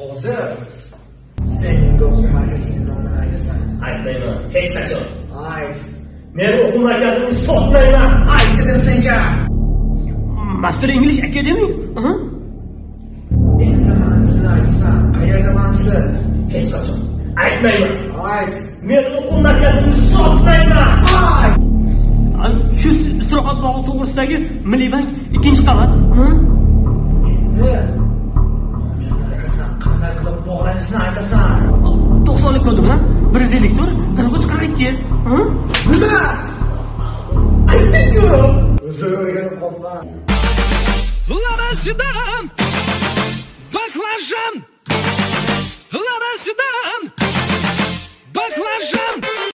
hozir sen endi o'quv markazining nomini aytasan aytmayman hech qachon ayt men o'quv markazini sotmayman ayt dedim senga master english academy? Aha. endi manzilni aytasan qayerda manzili hech qachon aytmayman ayt men o'quv markazini sotmayman ayt shu istirohat bog'i to'g'risidagi milliy bank ikkinchi qavat bog'lanishni aytasan. To'qsonlik kodi bilan bir yuz ellik to'rt qirq uch qirq ikki nima aytdim-ku o'zi o'rganib Ularashidan